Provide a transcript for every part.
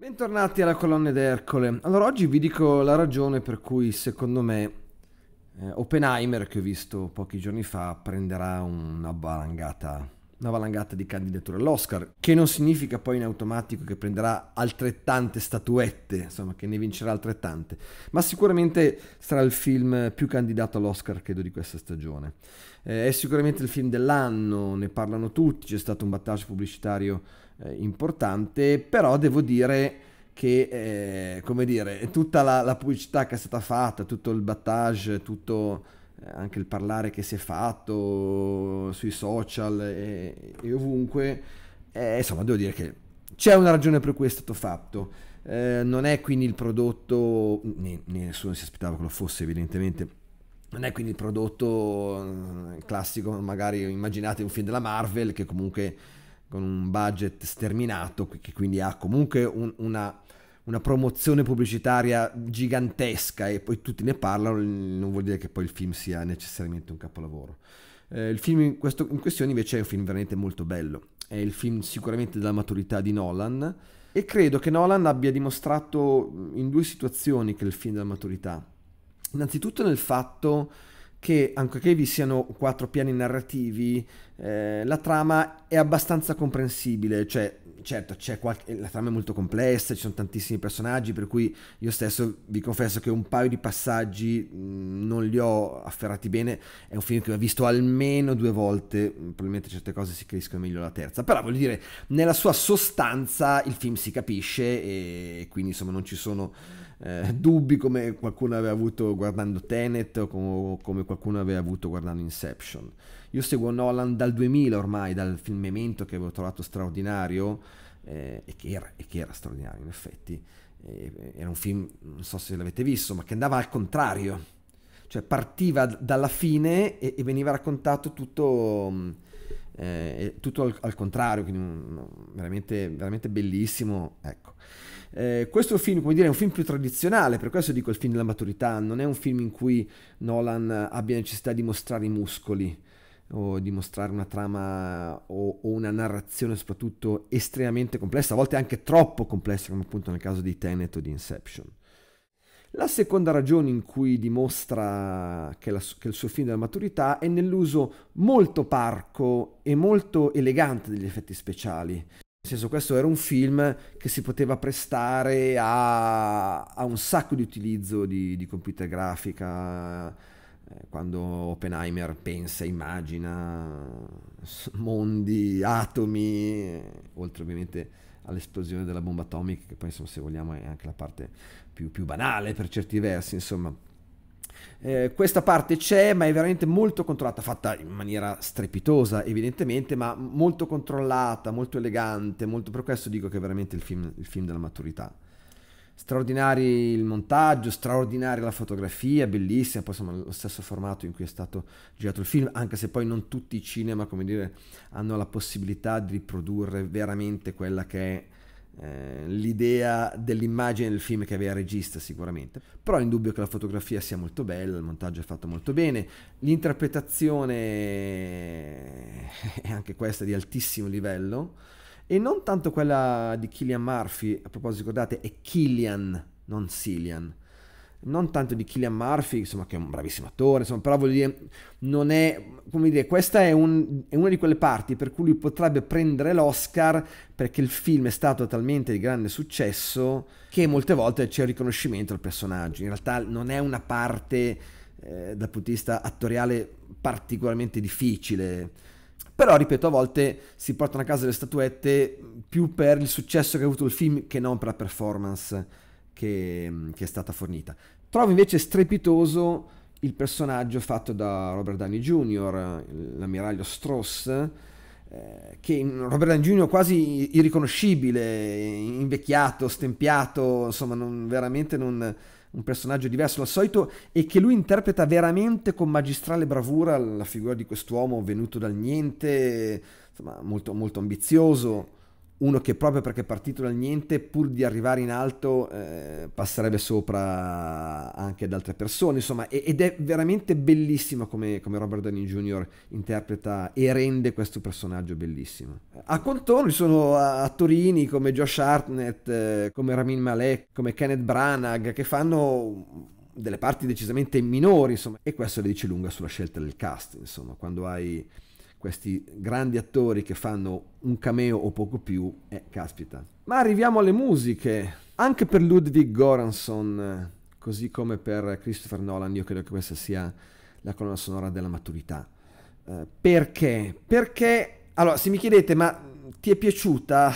Bentornati alla colonna d'Ercole. Allora, oggi vi dico la ragione per cui secondo me eh, Oppenheimer, che ho visto pochi giorni fa, prenderà una valangata, una valangata di candidature all'Oscar, che non significa poi in automatico che prenderà altrettante statuette, insomma, che ne vincerà altrettante, ma sicuramente sarà il film più candidato all'Oscar, credo, di questa stagione. Eh, è sicuramente il film dell'anno, ne parlano tutti, c'è stato un battaggio pubblicitario eh, importante, però devo dire che, eh, come dire, tutta la, la, pubblicità che è stata fatta, tutto il battage, tutto anche il parlare che si è fatto sui social e, e ovunque, eh, insomma, devo dire che c'è una ragione per cui è stato fatto. Eh, non è quindi il prodotto, né, nessuno si aspettava che lo fosse evidentemente, non è quindi il prodotto eh, classico, magari immaginate un film della Marvel che comunque con un budget sterminato, che quindi ha comunque un, una, una, promozione pubblicitaria gigantesca e poi tutti ne parlano, non vuol dire che poi il film sia necessariamente un capolavoro. Eh, il film in, questo, in questione invece è un film veramente molto bello, è il film sicuramente della maturità di Nolan e credo che Nolan abbia dimostrato in due situazioni che è il film della maturità. Innanzitutto nel fatto che anche vi siano quattro piani narrativi, eh, la trama è abbastanza comprensibile, cioè certo qualche, la trama è molto complessa, ci sono tantissimi personaggi, per cui io stesso vi confesso che un paio di passaggi mh, non li ho afferrati bene, è un film che ho visto almeno due volte, probabilmente certe cose si capiscono meglio la terza, però voglio dire, nella sua sostanza il film si capisce e quindi insomma non ci sono eh, dubbi come qualcuno aveva avuto guardando Tenet o come, come qualcuno aveva avuto guardando Inception. Io seguo Nolan dal 2000 ormai, dal film Memento che avevo trovato straordinario eh, e, che era, e, che era, straordinario in effetti. Eh, era un film, non so se l'avete visto, ma che andava al contrario. Cioè partiva dalla fine e, e veniva raccontato tutto, eh, tutto al, al, contrario, quindi un, veramente, veramente bellissimo. Ecco. Eh, questo film, come dire, è un film più tradizionale, per questo dico il film della maturità, non è un film in cui Nolan abbia necessità di mostrare i muscoli o di mostrare una trama o, o, una narrazione soprattutto estremamente complessa, a volte anche troppo complessa, come appunto nel caso di Tenet o di Inception. La seconda ragione in cui dimostra che, la, che il suo film della maturità è nell'uso molto parco e molto elegante degli effetti speciali. Nel senso, questo era un film che si poteva prestare a, a un sacco di utilizzo di, di computer grafica, eh, quando Oppenheimer pensa, immagina mondi, atomi, oltre ovviamente all'esplosione della bomba atomica, che poi insomma, se vogliamo è anche la parte più, più banale per certi versi, insomma eh, questa parte c'è, ma è veramente molto controllata, fatta in maniera strepitosa evidentemente, ma molto controllata, molto elegante, molto, per questo dico che è veramente il film, il film della maturità. Straordinari il montaggio, straordinaria la fotografia, bellissima, poi insomma lo stesso formato in cui è stato girato il film, anche se poi non tutti i cinema, come dire, hanno la possibilità di riprodurre veramente quella che è eh, l'idea dell'immagine del film che aveva regista sicuramente, però è indubbio che la fotografia sia molto bella, il montaggio è fatto molto bene, l'interpretazione è anche questa di altissimo livello e non tanto quella di Killian Murphy, a proposito ricordate è Killian, non Cillian non tanto di Killian Murphy, insomma, che è un bravissimo attore, insomma, però voglio dire, non è, come dire, questa è, un, è, una di quelle parti per cui lui potrebbe prendere l'Oscar perché il film è stato talmente di grande successo che molte volte c'è il riconoscimento al personaggio. In realtà non è una parte eh, dal punto di vista attoriale particolarmente difficile. Però, ripeto, a volte si portano a casa le statuette più per il successo che ha avuto il film che non per la performance che, che è stata fornita. Trovo invece strepitoso il personaggio fatto da Robert Downey Jr., l'ammiraglio Strauss, eh, che Robert Downey Jr. quasi irriconoscibile, invecchiato, stempiato, insomma, non, veramente non, un personaggio diverso dal solito e che lui interpreta veramente con magistrale bravura la figura di quest'uomo venuto dal niente, insomma, molto, molto ambizioso uno che proprio perché è partito dal niente, pur di arrivare in alto, eh, passerebbe sopra anche ad altre persone, insomma, ed è veramente bellissimo come, come, Robert Downey Jr. interpreta e rende questo personaggio bellissimo. A contorno ci sono attorini come Josh Hartnett, eh, come Ramin Malek, come Kenneth Branagh, che fanno delle parti decisamente minori, insomma, e questo le dice lunga sulla scelta del cast, insomma, quando hai questi grandi attori che fanno un cameo o poco più, eh, caspita. Ma arriviamo alle musiche. Anche per Ludwig Göransson, così come per Christopher Nolan, io credo che questa sia la colonna sonora della maturità. Eh, perché? Perché, allora, se mi chiedete, ma ti è piaciuta?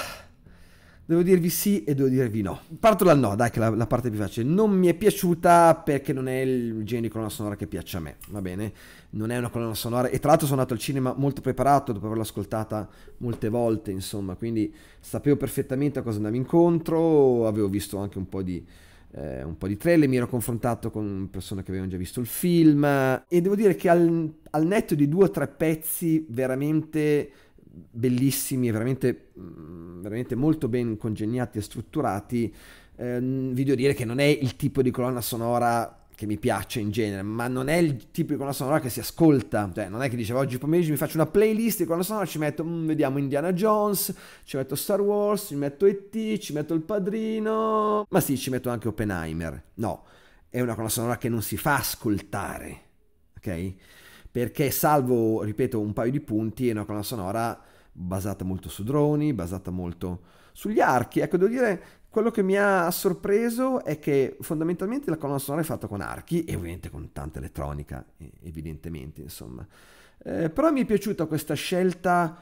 Devo dirvi sì e devo dirvi no. Parto dal no, dai, che è la, la parte più facile. Non mi è piaciuta perché non è il genere di colonna sonora che piace a me, va bene? Non è una colonna sonora, e tra l'altro sono andato al cinema molto preparato dopo averla ascoltata molte volte, insomma, quindi sapevo perfettamente a cosa andavo incontro, avevo visto anche un po' di... Eh, un po' di trailer, mi ero confrontato con persone che avevano già visto il film e devo dire che al, al netto di due o tre pezzi veramente bellissimi e veramente, mm, veramente molto ben congegnati e strutturati, ehm, vi devo dire che non è il tipo di colonna sonora che mi piace in genere, ma non è il tipo di colonna sonora che si ascolta, cioè non è che dicevo oggi pomeriggio mi faccio una playlist di colonna sonora, ci metto, mm, vediamo Indiana Jones, ci metto Star Wars, ci metto E.T., ci metto Il Padrino, ma sì, ci metto anche Oppenheimer, no, è una colonna sonora che non si fa ascoltare, ok? Perché salvo, ripeto, un paio di punti, è una colonna sonora basata molto su droni, basata molto sugli archi. Ecco, devo dire, quello che mi ha sorpreso è che fondamentalmente la colonna sonora è fatta con archi e ovviamente con tanta elettronica, evidentemente, insomma. Eh, però mi è piaciuta questa scelta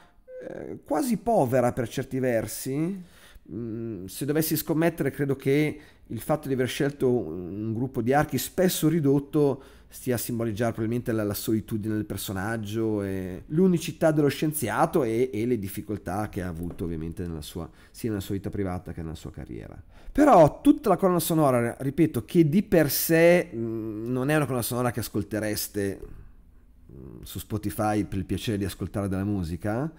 eh, quasi povera per certi versi. Mm, se dovessi scommettere, credo che il fatto di aver scelto un gruppo di archi spesso ridotto stia a simboleggiare probabilmente la, solitudine del personaggio, l'unicità dello scienziato e, e, le difficoltà che ha avuto ovviamente nella sua, sia nella sua vita privata che nella sua carriera. Però tutta la colonna sonora, ripeto, che di per sé mh, mm, non è una colonna sonora che ascoltereste mh, mm, su Spotify per il piacere di ascoltare della musica,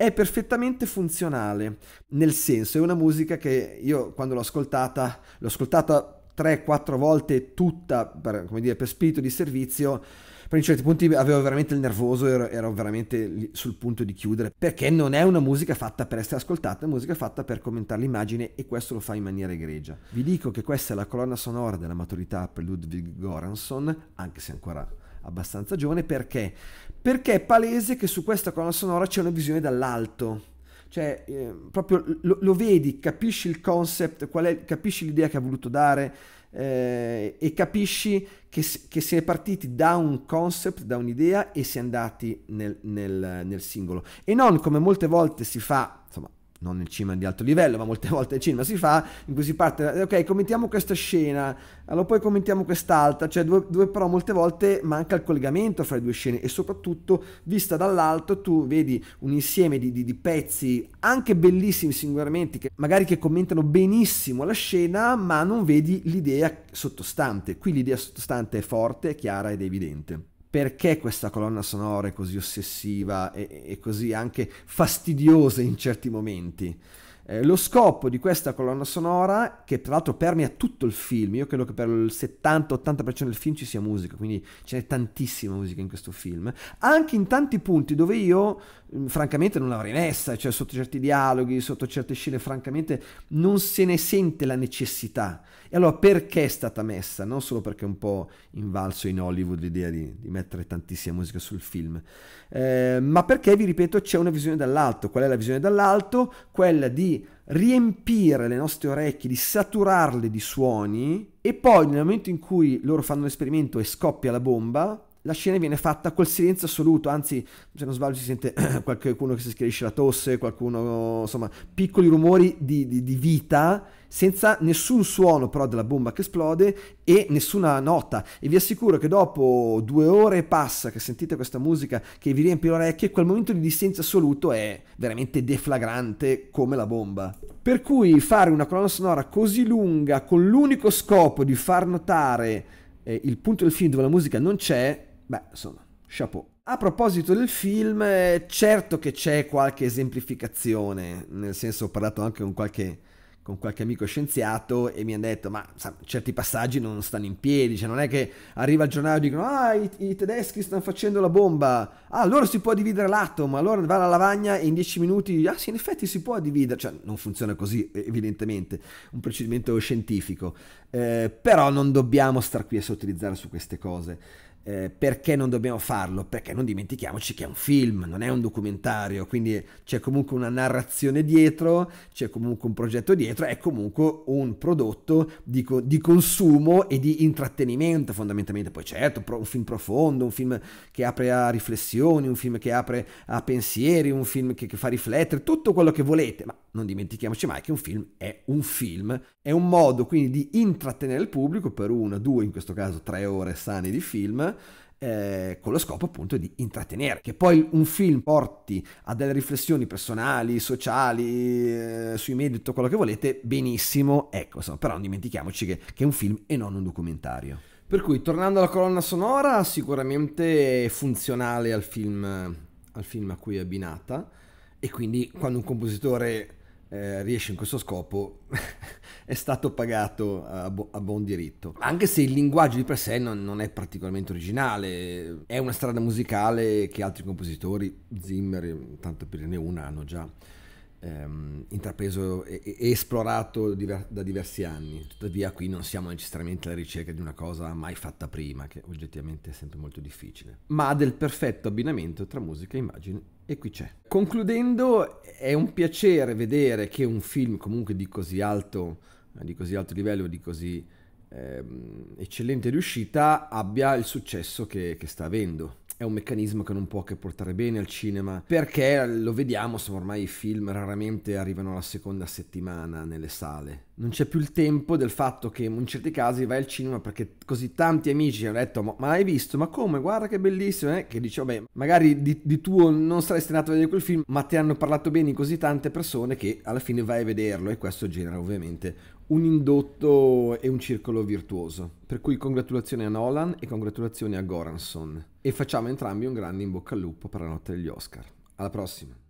è perfettamente funzionale, nel senso è una musica che io quando l'ho ascoltata, l'ho ascoltata 3-4 volte tutta per, dire, per, spirito di servizio, però in certi punti avevo veramente il nervoso, ero, ero veramente sul punto di chiudere, perché non è una musica fatta per essere ascoltata, è una musica fatta per commentare l'immagine e questo lo fa in maniera egregia. Vi dico che questa è la colonna sonora della maturità per Ludwig Göransson, anche se ancora abbastanza giovane, perché? Perché è palese che su questa colonna sonora c'è una visione dall'alto cioè eh, proprio lo, lo, vedi, capisci il concept, è, capisci l'idea che ha voluto dare eh, e capisci che, che, si è partiti da un concept, da un'idea e si è andati nel, nel, nel singolo e non come molte volte si fa, insomma non nel cinema di alto livello, ma molte volte il cinema si fa, in cui si parte, ok, commentiamo questa scena, allora poi commentiamo quest'altra, cioè dove, dove, però molte volte manca il collegamento fra le due scene e soprattutto vista dall'alto tu vedi un insieme di, di, di pezzi anche bellissimi singolarmente, che magari che commentano benissimo la scena, ma non vedi l'idea sottostante. Qui l'idea sottostante è forte, è chiara ed evidente perché questa colonna sonora è così ossessiva e, e così anche fastidiosa in certi momenti. Eh, lo scopo di questa colonna sonora, che tra l'altro permea tutto il film, io credo che per il 70-80% del film ci sia musica, quindi ce n'è tantissima musica in questo film, anche in tanti punti dove io francamente non l'avrei messa, cioè sotto certi dialoghi, sotto certe scene, francamente non se ne sente la necessità. E allora perché è stata messa? Non solo perché è un po' invalso in Hollywood l'idea di, di mettere tantissima musica sul film, eh, ma perché, vi ripeto, c'è una visione dall'alto. Qual è la visione dall'alto? Quella di riempire le nostre orecchie, di saturarle di suoni e poi nel momento in cui loro fanno l'esperimento e scoppia la bomba, la scena viene fatta col silenzio assoluto, anzi, se non sbaglio si sente qualcuno che si schiarisce la tosse, qualcuno, insomma, piccoli rumori di, di, di, vita, senza nessun suono però della bomba che esplode e nessuna nota. E vi assicuro che dopo due ore passa che sentite questa musica che vi riempie le orecchie, quel momento di dissenzio assoluto è veramente deflagrante come la bomba. Per cui fare una colonna sonora così lunga con l'unico scopo di far notare eh, il punto del film dove la musica non c'è Beh, insomma, chapeau. A proposito del film, eh, certo che c'è qualche esemplificazione, nel senso ho parlato anche con qualche con qualche amico scienziato e mi hanno detto ma sa, certi passaggi non stanno in piedi, cioè non è che arriva il giornale e dicono ah i, i, tedeschi stanno facendo la bomba, ah allora si può dividere l'atomo, allora va alla lavagna e in dieci minuti ah sì in effetti si può dividere, cioè non funziona così evidentemente, un procedimento scientifico, eh, però non dobbiamo star qui a sottilizzare su queste cose. Eh, perché non dobbiamo farlo? Perché non dimentichiamoci che è un film, non è un documentario, quindi c'è comunque una narrazione dietro, c'è comunque un progetto dietro, è comunque un prodotto di, co- di consumo e di intrattenimento fondamentalmente. Poi certo, un film profondo, un film che apre a riflessioni, un film che apre a pensieri, un film che, che fa riflettere, tutto quello che volete, ma non dimentichiamoci mai che un film è un film, è un modo quindi di intrattenere il pubblico per una, due, in questo caso tre ore sane di film, eh, con lo scopo appunto di intrattenere. Che poi un film porti a delle riflessioni personali, sociali, eh, sui media, tutto quello che volete, benissimo, ecco, insomma, però non dimentichiamoci che, che è un film e non un documentario. Per cui, tornando alla colonna sonora, sicuramente è funzionale al film, al film a cui è abbinata e quindi quando un compositore eh, riesce in questo scopo è stato pagato a, bu- a, buon diritto. Anche se il linguaggio di per sé non, non, è particolarmente originale, è una strada musicale che altri compositori, Zimmer, tanto per ne una, hanno già ehm, intrapreso e, e esplorato diver- da diversi anni. Tuttavia qui non siamo necessariamente alla ricerca di una cosa mai fatta prima, che oggettivamente è sempre molto difficile, ma del perfetto abbinamento tra musica e immagine e qui c'è. Concludendo, è un piacere vedere che un film comunque di così alto, di così alto livello, di così ehm, eccellente riuscita abbia il successo che, che sta avendo è un meccanismo che non può che portare bene al cinema perché lo vediamo, insomma ormai i film raramente arrivano alla seconda settimana nelle sale. Non c'è più il tempo del fatto che in certi casi vai al cinema perché così tanti amici hanno detto ma, hai visto? Ma come? Guarda che bellissimo! Eh? Che dice vabbè magari di, di, tuo non saresti andato a vedere quel film ma ti hanno parlato bene così tante persone che alla fine vai a vederlo e questo genera ovviamente un indotto e un circolo virtuoso. Per cui congratulazioni a Nolan e congratulazioni a Goranson. E facciamo entrambi un grande in bocca al lupo per la notte degli Oscar. Alla prossima!